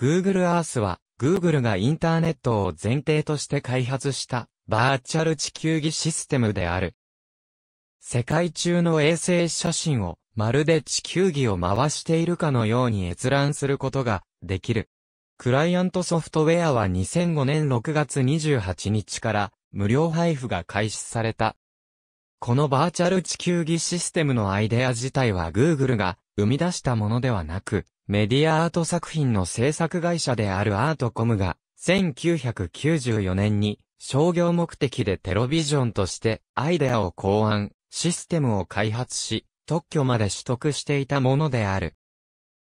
Google Earth は Google がインターネットを前提として開発したバーチャル地球儀システムである。世界中の衛星写真をまるで地球儀を回しているかのように閲覧することができる。クライアントソフトウェアは2005年6月28日から無料配布が開始された。このバーチャル地球儀システムのアイデア自体は Google が生み出したものではなく、メディアアート作品の制作会社であるアートコムが1994年に商業目的でテロビジョンとしてアイデアを考案、システムを開発し、特許まで取得していたものである。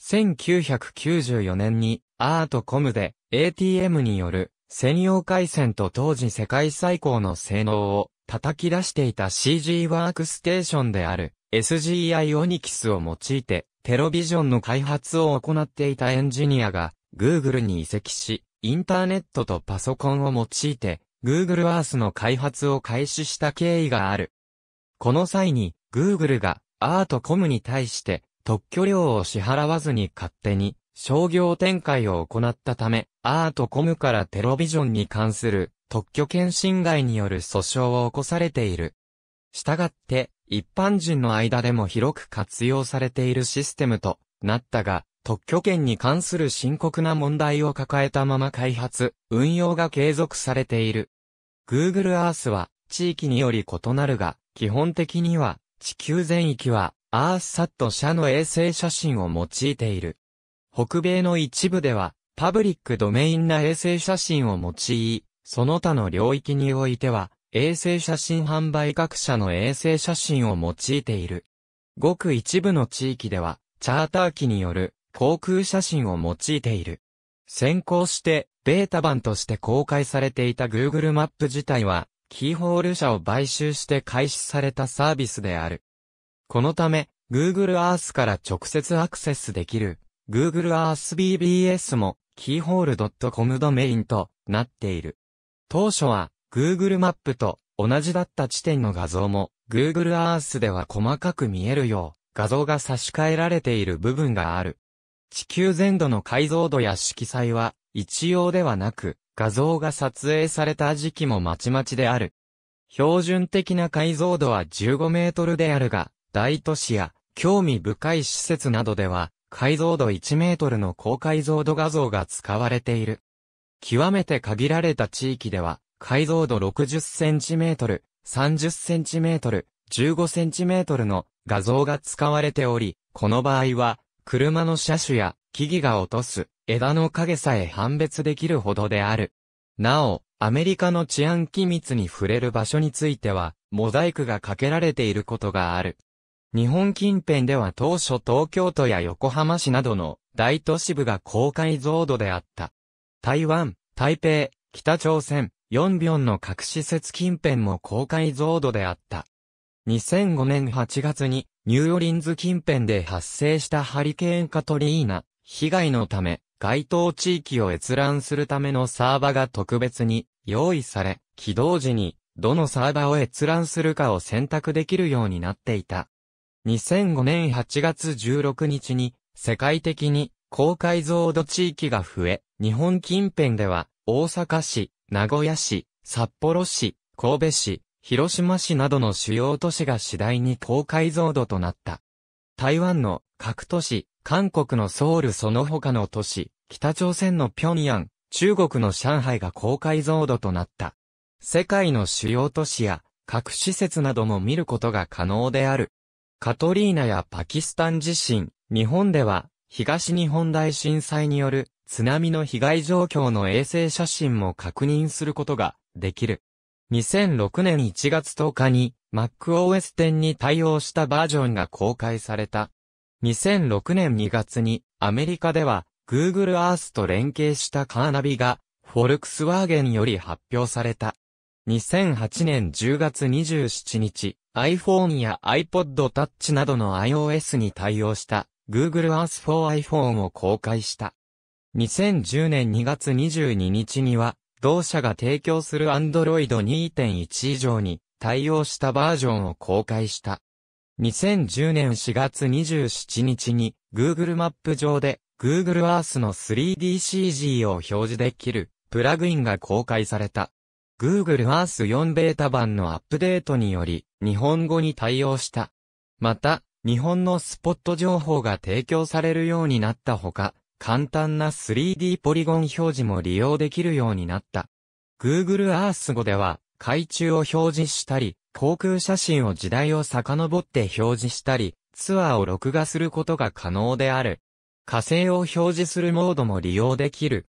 1994年にアートコムで ATM による専用回線と当時世界最高の性能を叩き出していた CG ワークステーションである SGI オニキスを用いてテロビジョンの開発を行っていたエンジニアが Google に移籍し、インターネットとパソコンを用いて Google Earth の開発を開始した経緯がある。この際に Google がアートコムに対して特許料を支払わずに勝手に商業展開を行ったため、アートコムからテロビジョンに関する特許権侵害による訴訟を起こされている。したがって、一般人の間でも広く活用されているシステムとなったが、特許権に関する深刻な問題を抱えたまま開発、運用が継続されている。Google Earth は地域により異なるが、基本的には地球全域はアースサット社の衛星写真を用いている。北米の一部では、パブリックドメインな衛星写真を用い、その他の領域においては、衛星写真販売各社の衛星写真を用いている。ごく一部の地域では、チャーター機による航空写真を用いている。先行して、ベータ版として公開されていた Google マップ自体は、キーホール社を買収して開始されたサービスである。このため、Google Earth から直接アクセスできる Google Earth BBS も keyhole.com ドメインとなっている。当初は Google マップと同じだった地点の画像も Google Earth では細かく見えるよう画像が差し替えられている部分がある。地球全土の解像度や色彩は一様ではなく画像が撮影された時期もまちまちである。標準的な解像度は15メートルであるが、大都市や興味深い施設などでは、解像度1メートルの高解像度画像が使われている。極めて限られた地域では、解像度60センチメートル、30センチメートル、15センチメートルの画像が使われており、この場合は、車の車種や木々が落とす枝の影さえ判別できるほどである。なお、アメリカの治安機密に触れる場所については、モザイクがかけられていることがある。日本近辺では当初東京都や横浜市などの大都市部が高解像度であった。台湾、台北、北朝鮮、ヨンビョンの各施設近辺も高解像度であった。2005年8月にニューオリンズ近辺で発生したハリケーンカトリーナ、被害のため、該当地域を閲覧するためのサーバが特別に用意され、起動時にどのサーバを閲覧するかを選択できるようになっていた。2005年8月16日に世界的に高解像度地域が増え、日本近辺では大阪市、名古屋市、札幌市、神戸市、広島市などの主要都市が次第に高解像度となった。台湾の各都市、韓国のソウルその他の都市、北朝鮮の平壌、中国の上海が高解像度となった。世界の主要都市や各施設なども見ることが可能である。カトリーナやパキスタン地震、日本では東日本大震災による津波の被害状況の衛星写真も確認することができる。2006年1月10日に MacOS 10に対応したバージョンが公開された。2006年2月にアメリカでは Google Earth と連携したカーナビがフォルクスワーゲンより発表された。2008年10月27日、iPhone や iPod Touch などの iOS に対応した Google Earth for iPhone を公開した。2010年2月22日には、同社が提供する Android 2.1以上に対応したバージョンを公開した。2010年4月27日に Google マップ上で Google Earth の 3DCG を表示できるプラグインが公開された。Google Earth 4ベータ版のアップデートにより日本語に対応した。また、日本のスポット情報が提供されるようになったほか、簡単な 3D ポリゴン表示も利用できるようになった。Google Earth 語では、海中を表示したり、航空写真を時代を遡って表示したり、ツアーを録画することが可能である。火星を表示するモードも利用できる。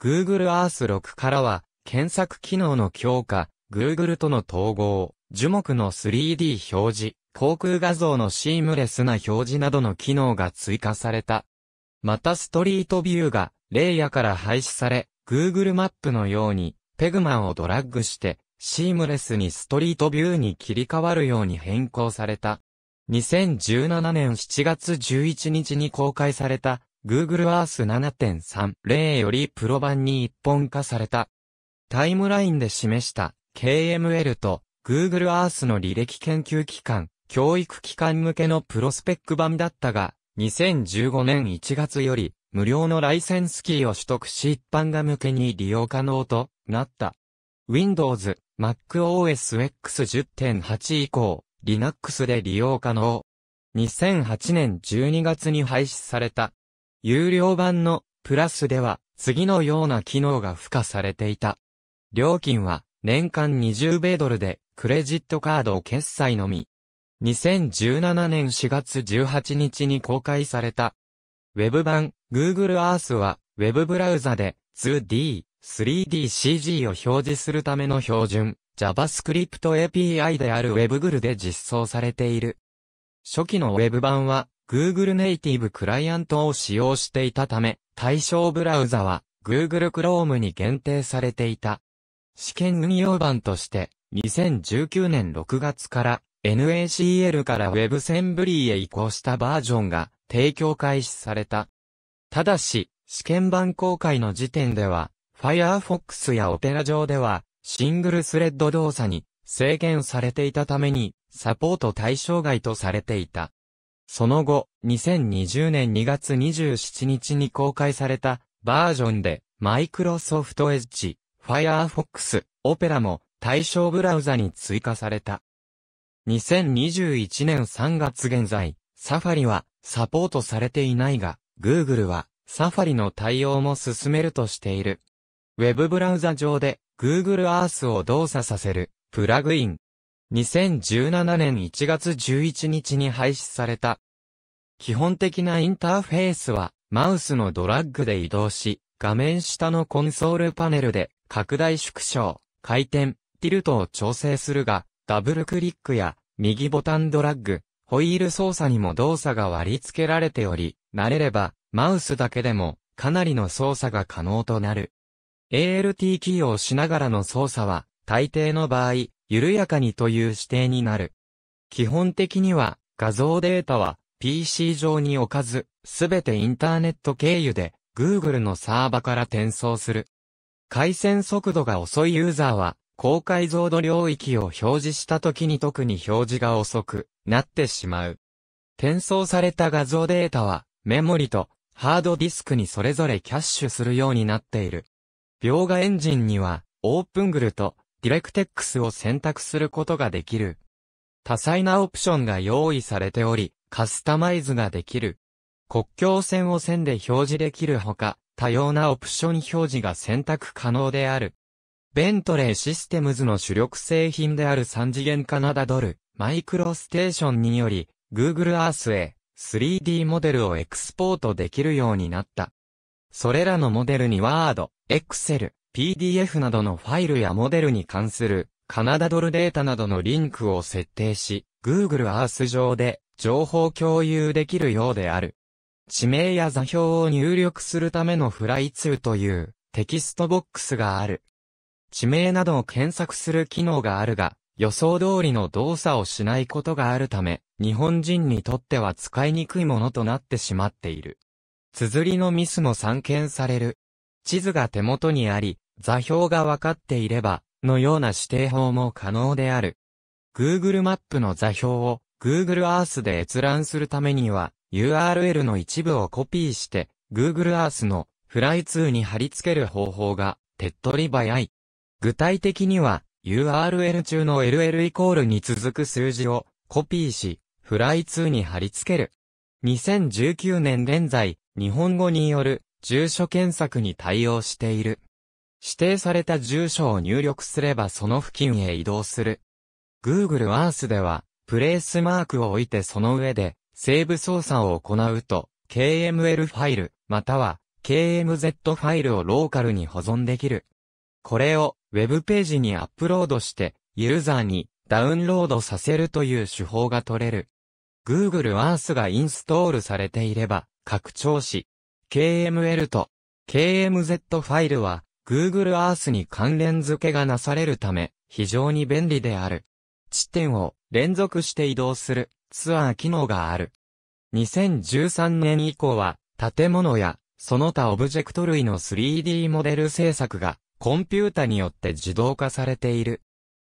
Google Earth 6からは、検索機能の強化、Google との統合、樹木の 3D 表示、航空画像のシームレスな表示などの機能が追加された。またストリートビューが、レイヤから廃止され、Google マップのように、ペグマンをドラッグして、シームレスにストリートビューに切り替わるように変更された。2017年7月11日に公開された Google Earth 7.3.0よりプロ版に一本化された。タイムラインで示した KML と Google Earth の履歴研究機関、教育機関向けのプロスペック版だったが、2015年1月より無料のライセンスキーを取得し一般が向けに利用可能となった。Windows、MacOS X 10.8以降、Linux で利用可能。2008年12月に廃止された。有料版のプラスでは次のような機能が付加されていた。料金は年間20米ドルでクレジットカード決済のみ。2017年4月18日に公開された。ウェブ版 Google Earth は Web ブラウザで 2D、3DCG を表示するための標準 JavaScript API である WebGL で実装されている。初期の Web 版は Google ネイティブクライアントを使用していたため、対象ブラウザは Google Chrome に限定されていた。試験運用版として、2019年6月から NACL から WebSembly へ移行したバージョンが提供開始された。ただし、試験版公開の時点では、Firefox や Opera 上では、シングルスレッド動作に制限されていたために、サポート対象外とされていた。その後、2020年2月27日に公開されたバージョンで、マイクロソフトエッジ、Firefox、Opera も対象ブラウザに追加された。2021年3月現在、サファリはサポートされていないが、Google はサファリの対応も進めるとしている。ウェブブラウザ上で Google Earth を動作させるプラグイン。2017年1月11日に廃止された。基本的なインターフェースはマウスのドラッグで移動し、画面下のコンソールパネルで拡大縮小、回転、ティルトを調整するが、ダブルクリックや右ボタンドラッグ、ホイール操作にも動作が割り付けられており、慣れればマウスだけでもかなりの操作が可能となる。ALT キーを押しながらの操作は、大抵の場合、緩やかにという指定になる。基本的には、画像データは、PC 上に置かず、すべてインターネット経由で、Google のサーバから転送する。回線速度が遅いユーザーは、高解像度領域を表示した時に特に表示が遅くなってしまう。転送された画像データは、メモリとハードディスクにそれぞれキャッシュするようになっている。描画エンジンには、オープングルとディレクテックスを選択することができる。多彩なオプションが用意されており、カスタマイズができる。国境線を線で表示できるほか、多様なオプション表示が選択可能である。ベントレーシステムズの主力製品である3次元カナダドル、マイクロステーションにより、Google Earth へ 3D モデルをエクスポートできるようになった。それらのモデルに Word、Excel、PDF などのファイルやモデルに関する CAD データなどのリンクを設定し、Google Earth 上で情報共有できるようである。地名や座標を入力するためのフライツーというテキストボックスがある。地名などを検索する機能があるが、予想通りの動作をしないことがあるため、日本人にとっては使いにくいものとなってしまっている。綴りのミスも散見される。地図が手元にあり、座標が分かっていれば、のような指定法も可能である。Google マップの座標を Google Earth で閲覧するためには、URL の一部をコピーして、Google Earth のフライ2に貼り付ける方法が手っ取り早い。具体的には URL 中の LL イコールに続く数字をコピーし、フライ2に貼り付ける。2019年現在、日本語による住所検索に対応している。指定された住所を入力すればその付近へ移動する。Google Earth では、プレイスマークを置いてその上で、セーブ操作を行うと、KML ファイル、または KMZ ファイルをローカルに保存できる。これを Web ページにアップロードして、ユーザーにダウンロードさせるという手法が取れる。Google Earth がインストールされていれば、拡張子、KML と KMZ ファイルは Google Earth に関連付けがなされるため、非常に便利である。地点を連続して移動するツアー機能がある。2013年以降は、建物やその他オブジェクト類の 3D モデル制作がコンピュータによって自動化されている。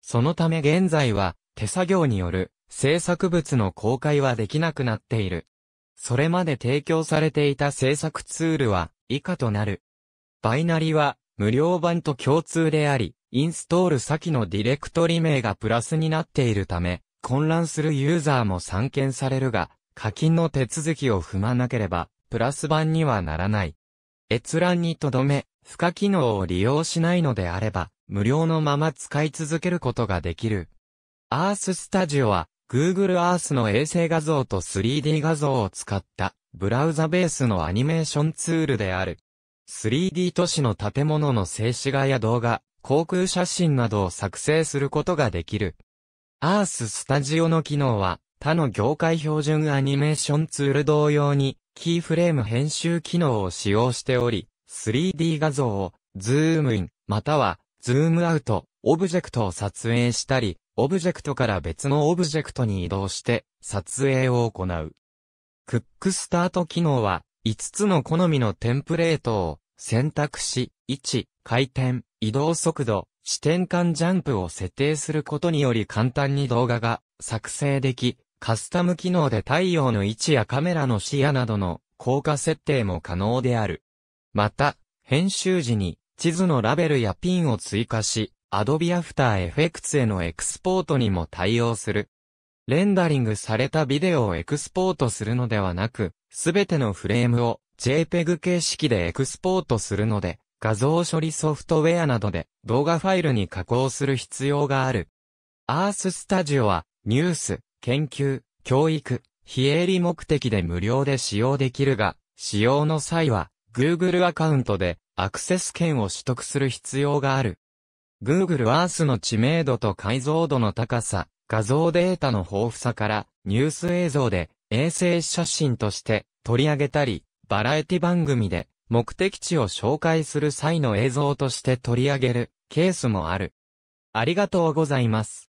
そのため現在は手作業による制作物の公開はできなくなっている。それまで提供されていた制作ツールは以下となる。バイナリは無料版と共通であり、インストール先のディレクトリ名がプラスになっているため、混乱するユーザーも散見されるが、課金の手続きを踏まなければ、プラス版にはならない。閲覧にとどめ、付加機能を利用しないのであれば、無料のまま使い続けることができる。Earth Studio は、Google Earth の衛星画像と 3D 画像を使った、ブラウザベースのアニメーションツールである。3D 都市の建物の静止画や動画、航空写真などを作成することができる。 Earth Studio の機能は、他の業界標準アニメーションツール同様に、キーフレーム編集機能を使用しており、3D 画像を、ズームイン、または、ズームアウト、オブジェクトを撮影したり、オブジェクトから別のオブジェクトに移動して、撮影を行う。クックスタート機能は、5つの好みのテンプレートを選択し、位置、回転、移動速度、視点間ジャンプを設定することにより簡単に動画が作成でき、カスタム機能で太陽の位置やカメラの視野などの効果設定も可能である。また、編集時に地図のラベルやピンを追加し、Adobe After Effects へのエクスポートにも対応する。レンダリングされたビデオをエクスポートするのではなく、すべてのフレームを JPEG 形式でエクスポートするので、画像処理ソフトウェアなどで動画ファイルに加工する必要がある。Earth Studio はニュース、研究、教育、非営利目的で無料で使用できるが、使用の際は Google アカウントでアクセス権を取得する必要がある。Google Earth の知名度と解像度の高さ、画像データの豊富さからニュース映像で衛星写真として取り上げたり、バラエティ番組で目的地を紹介する際の映像として取り上げるケースもある。ありがとうございます。